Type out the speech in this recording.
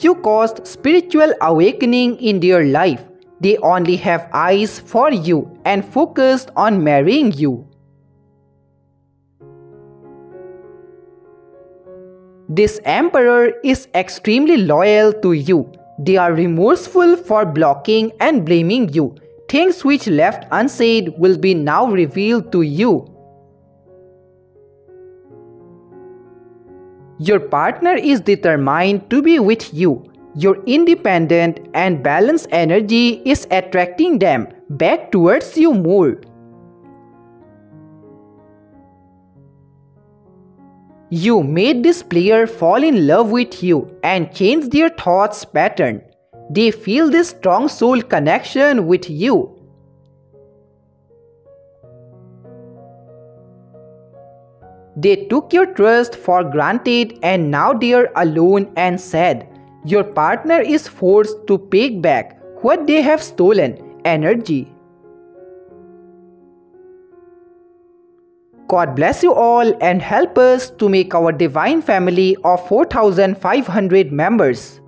You caused spiritual awakening in their life. They only have eyes for you and focused on marrying you. This emperor is extremely loyal to you. They are remorseful for blocking and blaming you. Things which left unsaid will be now revealed to you. Your partner is determined to be with you. Your independent and balanced energy is attracting them back towards you more. You made this player fall in love with you and change their thoughts pattern. They feel this strong soul connection with you. They took your trust for granted and now they are alone and sad. Your partner is forced to pay back what they have stolen energy. God bless you all and help us to make our divine family of 4500 members.